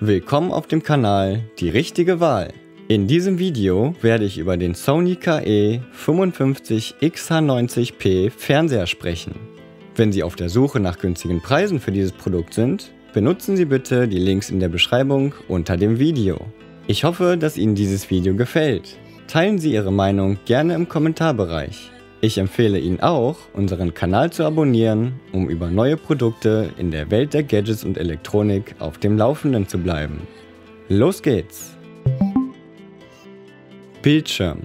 Willkommen auf dem Kanal Die richtige Wahl. In diesem Video werde ich über den Sony KE 55XH90P Fernseher sprechen. Wenn Sie auf der Suche nach günstigen Preisen für dieses Produkt sind, benutzen Sie bitte die Links in der Beschreibung unter dem Video. Ich hoffe, dass Ihnen dieses Video gefällt. Teilen Sie Ihre Meinung gerne im Kommentarbereich. Ich empfehle Ihnen auch, unseren Kanal zu abonnieren, um über neue Produkte in der Welt der Gadgets und Elektronik auf dem Laufenden zu bleiben. Los geht's! Bildschirm.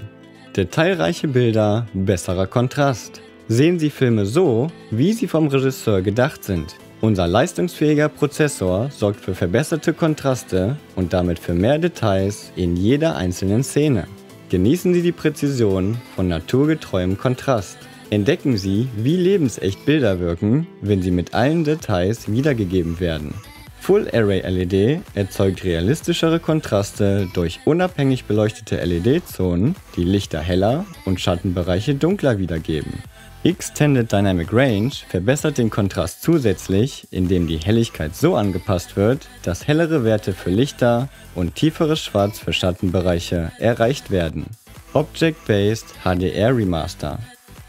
Detailreiche Bilder, besserer Kontrast. Sehen Sie Filme so, wie sie vom Regisseur gedacht sind. Unser leistungsfähiger Prozessor sorgt für verbesserte Kontraste und damit für mehr Details in jeder einzelnen Szene. Genießen Sie die Präzision von naturgetreuem Kontrast. Entdecken Sie, wie lebensecht Bilder wirken, wenn sie mit allen Details wiedergegeben werden. Full Array LED erzeugt realistischere Kontraste durch unabhängig beleuchtete LED-Zonen, die Lichter heller und Schattenbereiche dunkler wiedergeben. Extended Dynamic Range verbessert den Kontrast zusätzlich, indem die Helligkeit so angepasst wird, dass hellere Werte für Lichter und tieferes Schwarz für Schattenbereiche erreicht werden. Object-Based HDR Remaster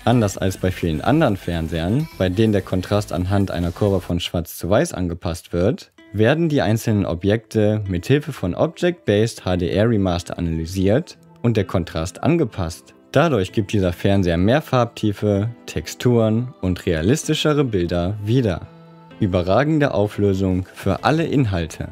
Anders als bei vielen anderen Fernsehern, bei denen der Kontrast anhand einer Kurve von schwarz zu weiß angepasst wird, werden die einzelnen Objekte mit Hilfe von Object-Based HDR Remaster analysiert und der Kontrast angepasst. Dadurch gibt dieser Fernseher mehr Farbtiefe, Texturen und realistischere Bilder wieder. Überragende Auflösung für alle Inhalte.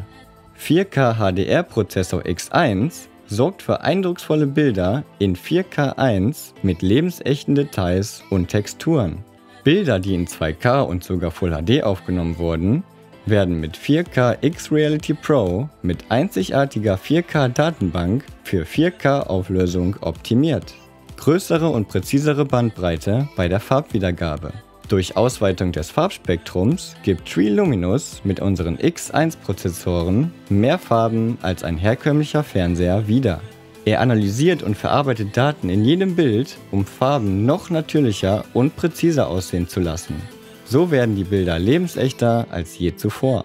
4K HDR Prozessor X1 sorgt für eindrucksvolle Bilder in 4K1 mit lebensechten Details und Texturen. Bilder, die in 2K und sogar Full HD aufgenommen wurden, werden mit 4K X-Reality Pro mit einzigartiger 4K-Datenbank für 4K-Auflösung optimiert größere und präzisere Bandbreite bei der Farbwiedergabe. Durch Ausweitung des Farbspektrums gibt Tree Luminous mit unseren X1-Prozessoren mehr Farben als ein herkömmlicher Fernseher wieder. Er analysiert und verarbeitet Daten in jedem Bild, um Farben noch natürlicher und präziser aussehen zu lassen. So werden die Bilder lebensechter als je zuvor.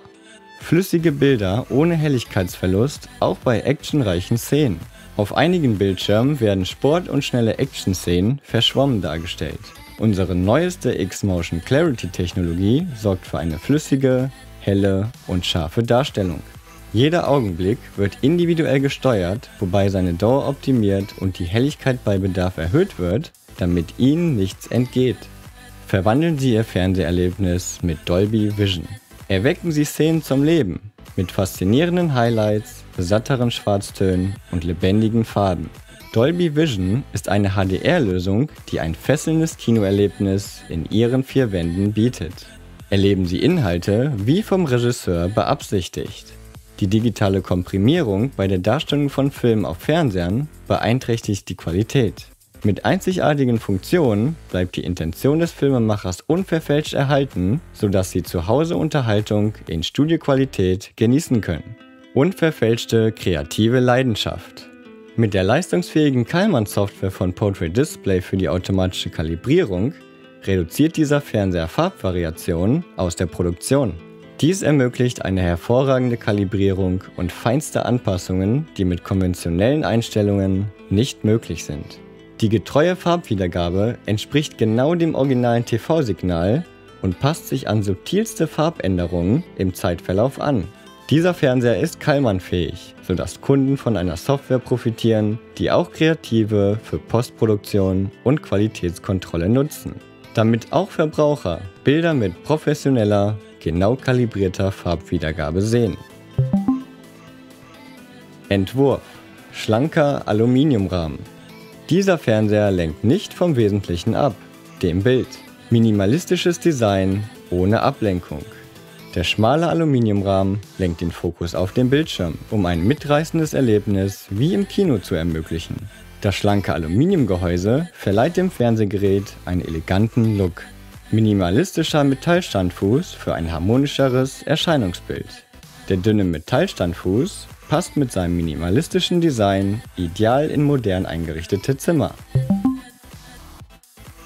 Flüssige Bilder ohne Helligkeitsverlust auch bei actionreichen Szenen. Auf einigen Bildschirmen werden Sport- und schnelle Action-Szenen verschwommen dargestellt. Unsere neueste X-Motion Clarity Technologie sorgt für eine flüssige, helle und scharfe Darstellung. Jeder Augenblick wird individuell gesteuert, wobei seine Dauer optimiert und die Helligkeit bei Bedarf erhöht wird, damit Ihnen nichts entgeht. Verwandeln Sie Ihr Fernseherlebnis mit Dolby Vision. Erwecken Sie Szenen zum Leben mit faszinierenden Highlights, satteren Schwarztönen und lebendigen Farben. Dolby Vision ist eine HDR-Lösung, die ein fesselndes Kinoerlebnis in ihren vier Wänden bietet. Erleben Sie Inhalte wie vom Regisseur beabsichtigt. Die digitale Komprimierung bei der Darstellung von Filmen auf Fernsehern beeinträchtigt die Qualität. Mit einzigartigen Funktionen bleibt die Intention des Filmemachers unverfälscht erhalten, sodass Sie zu Hause Unterhaltung in Studioqualität genießen können. Unverfälschte kreative Leidenschaft. Mit der leistungsfähigen Kallmann-Software von Portrait Display für die automatische Kalibrierung reduziert dieser Fernseher Farbvariationen aus der Produktion. Dies ermöglicht eine hervorragende Kalibrierung und feinste Anpassungen, die mit konventionellen Einstellungen nicht möglich sind. Die getreue Farbwiedergabe entspricht genau dem originalen TV-Signal und passt sich an subtilste Farbänderungen im Zeitverlauf an. Dieser Fernseher ist Kallmann-fähig, sodass Kunden von einer Software profitieren, die auch Kreative für Postproduktion und Qualitätskontrolle nutzen. Damit auch Verbraucher Bilder mit professioneller, genau kalibrierter Farbwiedergabe sehen. Entwurf Schlanker Aluminiumrahmen Dieser Fernseher lenkt nicht vom Wesentlichen ab, dem Bild. Minimalistisches Design ohne Ablenkung. Der schmale Aluminiumrahmen lenkt den Fokus auf den Bildschirm, um ein mitreißendes Erlebnis wie im Kino zu ermöglichen. Das schlanke Aluminiumgehäuse verleiht dem Fernsehgerät einen eleganten Look. Minimalistischer Metallstandfuß für ein harmonischeres Erscheinungsbild. Der dünne Metallstandfuß passt mit seinem minimalistischen Design ideal in modern eingerichtete Zimmer.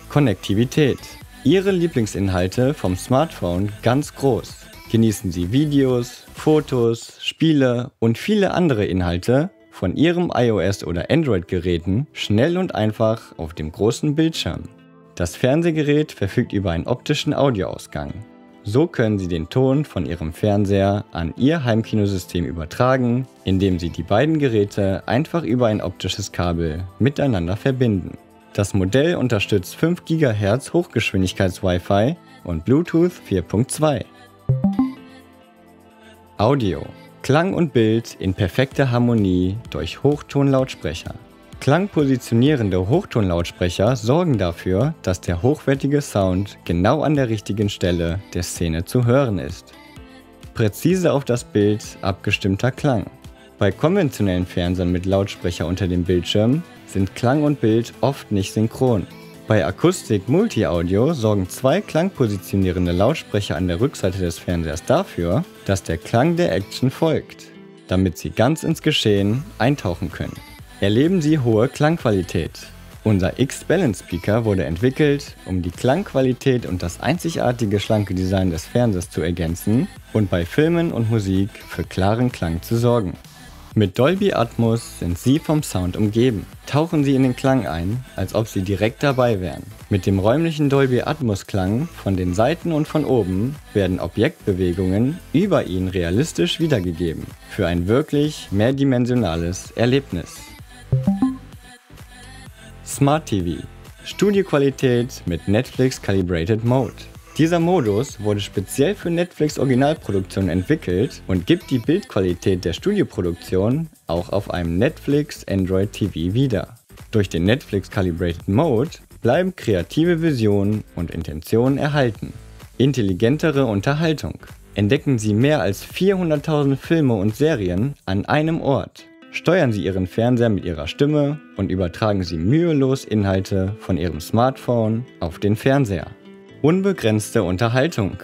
Konnektivität. Ihre Lieblingsinhalte vom Smartphone ganz groß. Genießen Sie Videos, Fotos, Spiele und viele andere Inhalte von Ihrem iOS- oder Android-Geräten schnell und einfach auf dem großen Bildschirm. Das Fernsehgerät verfügt über einen optischen Audioausgang. So können Sie den Ton von Ihrem Fernseher an Ihr Heimkinosystem übertragen, indem Sie die beiden Geräte einfach über ein optisches Kabel miteinander verbinden. Das Modell unterstützt 5 GHz Hochgeschwindigkeits-Wi-Fi und Bluetooth 4.2. Audio. Klang und Bild in perfekter Harmonie durch Hochtonlautsprecher. Klangpositionierende Hochtonlautsprecher sorgen dafür, dass der hochwertige Sound genau an der richtigen Stelle der Szene zu hören ist. Präzise auf das Bild abgestimmter Klang. Bei konventionellen Fernsehern mit Lautsprecher unter dem Bildschirm sind Klang und Bild oft nicht synchron. Bei Akustik Multi-Audio sorgen zwei klangpositionierende Lautsprecher an der Rückseite des Fernsehers dafür, dass der Klang der Action folgt, damit Sie ganz ins Geschehen eintauchen können. Erleben Sie hohe Klangqualität. Unser X-Balance Speaker wurde entwickelt, um die Klangqualität und das einzigartige schlanke Design des Fernsehers zu ergänzen und bei Filmen und Musik für klaren Klang zu sorgen. Mit Dolby Atmos sind Sie vom Sound umgeben. Tauchen Sie in den Klang ein, als ob Sie direkt dabei wären. Mit dem räumlichen Dolby Atmos Klang von den Seiten und von oben werden Objektbewegungen über Ihnen realistisch wiedergegeben. Für ein wirklich mehrdimensionales Erlebnis. Smart TV. Studioqualität mit Netflix Calibrated Mode. Dieser Modus wurde speziell für Netflix Originalproduktionen entwickelt und gibt die Bildqualität der Studioproduktion auch auf einem Netflix Android TV wieder. Durch den Netflix Calibrated Mode bleiben kreative Visionen und Intentionen erhalten. Intelligentere Unterhaltung. Entdecken Sie mehr als 400.000 Filme und Serien an einem Ort. Steuern Sie Ihren Fernseher mit Ihrer Stimme und übertragen Sie mühelos Inhalte von Ihrem Smartphone auf den Fernseher. Unbegrenzte Unterhaltung.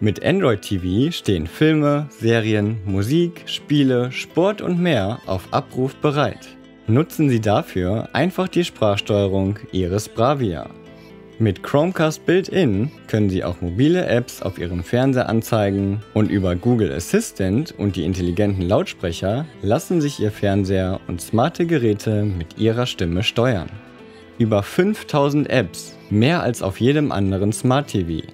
Mit Android TV stehen Filme, Serien, Musik, Spiele, Sport und mehr auf Abruf bereit. Nutzen Sie dafür einfach die Sprachsteuerung Ihres Bravia. Mit Chromecast Built-in können Sie auch mobile Apps auf Ihrem Fernseher anzeigen und über Google Assistant und die intelligenten Lautsprecher lassen sich Ihr Fernseher und smarte Geräte mit Ihrer Stimme steuern. Über 5000 Apps, mehr als auf jedem anderen Smart TV.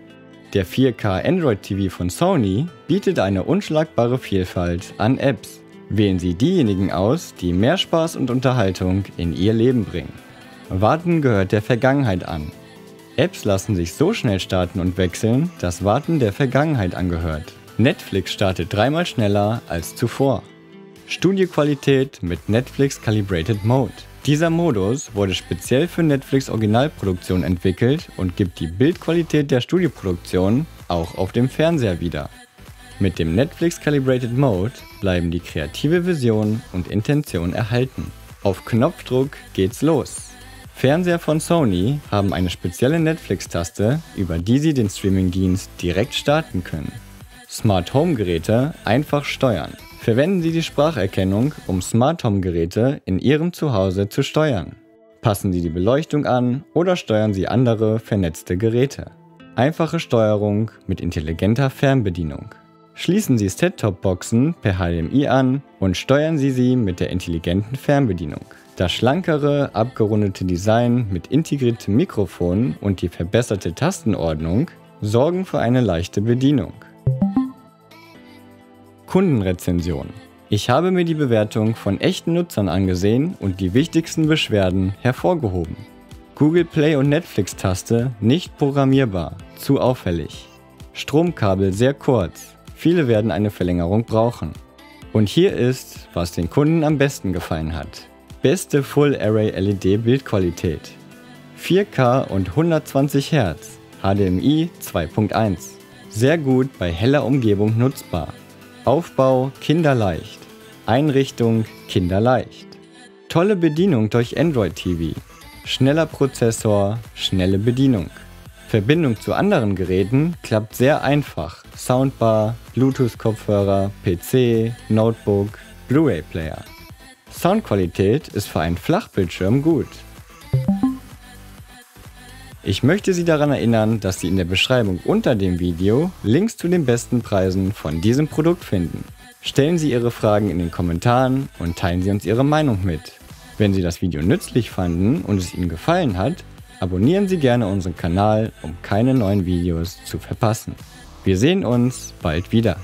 Der 4K Android TV von Sony bietet eine unschlagbare Vielfalt an Apps. Wählen Sie diejenigen aus, die mehr Spaß und Unterhaltung in Ihr Leben bringen. Warten gehört der Vergangenheit an. Apps lassen sich so schnell starten und wechseln, dass Warten der Vergangenheit angehört. Netflix startet dreimal schneller als zuvor. Studioqualität mit Netflix Calibrated Mode. Dieser Modus wurde speziell für Netflix Originalproduktion entwickelt und gibt die Bildqualität der Studioproduktion auch auf dem Fernseher wieder. Mit dem Netflix Calibrated Mode bleiben die kreative Vision und Intention erhalten. Auf Knopfdruck geht's los. Fernseher von Sony haben eine spezielle Netflix-Taste, über die Sie den Streamingdienst direkt starten können. Smart Home Geräte einfach steuern. Verwenden Sie die Spracherkennung, um Smart Home Geräte in Ihrem Zuhause zu steuern. Passen Sie die Beleuchtung an oder steuern Sie andere vernetzte Geräte. Einfache Steuerung mit intelligenter Fernbedienung. Schließen Sie Set-Top-Boxen per HDMI an und steuern Sie sie mit der intelligenten Fernbedienung. Das schlankere, abgerundete Design mit integriertem Mikrofon und die verbesserte Tastenordnung sorgen für eine leichte Bedienung. Kundenrezension. Ich habe mir die Bewertung von echten Nutzern angesehen und die wichtigsten Beschwerden hervorgehoben. Google Play und Netflix-Taste nicht programmierbar, zu auffällig. Stromkabel sehr kurz, viele werden eine Verlängerung brauchen. Und hier ist, was den Kunden am besten gefallen hat. Beste Full Array LED Bildqualität. 4K und 120 Hz, HDMI 2.1. Sehr gut bei heller Umgebung nutzbar. Aufbau kinderleicht. Einrichtung kinderleicht. Tolle Bedienung durch Android TV. Schneller Prozessor, schnelle Bedienung. Verbindung zu anderen Geräten klappt sehr einfach. Soundbar, Bluetooth-Kopfhörer, PC, Notebook, Blu-ray-Player. Soundqualität ist für einen Flachbildschirm gut. Ich möchte Sie daran erinnern, dass Sie in der Beschreibung unter dem Video Links zu den besten Preisen von diesem Produkt finden. Stellen Sie Ihre Fragen in den Kommentaren und teilen Sie uns Ihre Meinung mit. Wenn Sie das Video nützlich fanden und es Ihnen gefallen hat, abonnieren Sie gerne unseren Kanal, um keine neuen Videos zu verpassen. Wir sehen uns bald wieder.